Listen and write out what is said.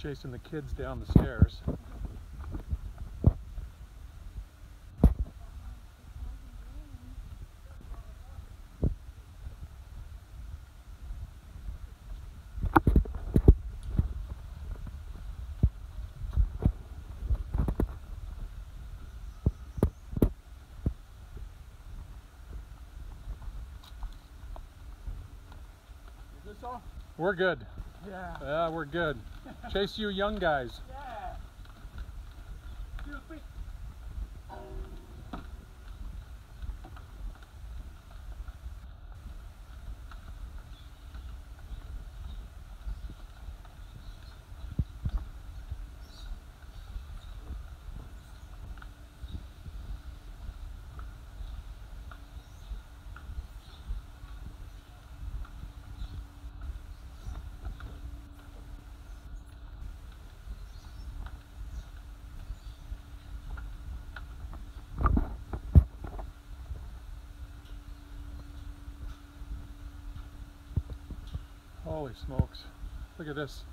chasing the kids down the stairs. We're good. Yeah. Yeah, we're good. Chase you young guys. Holy smokes. Look at this.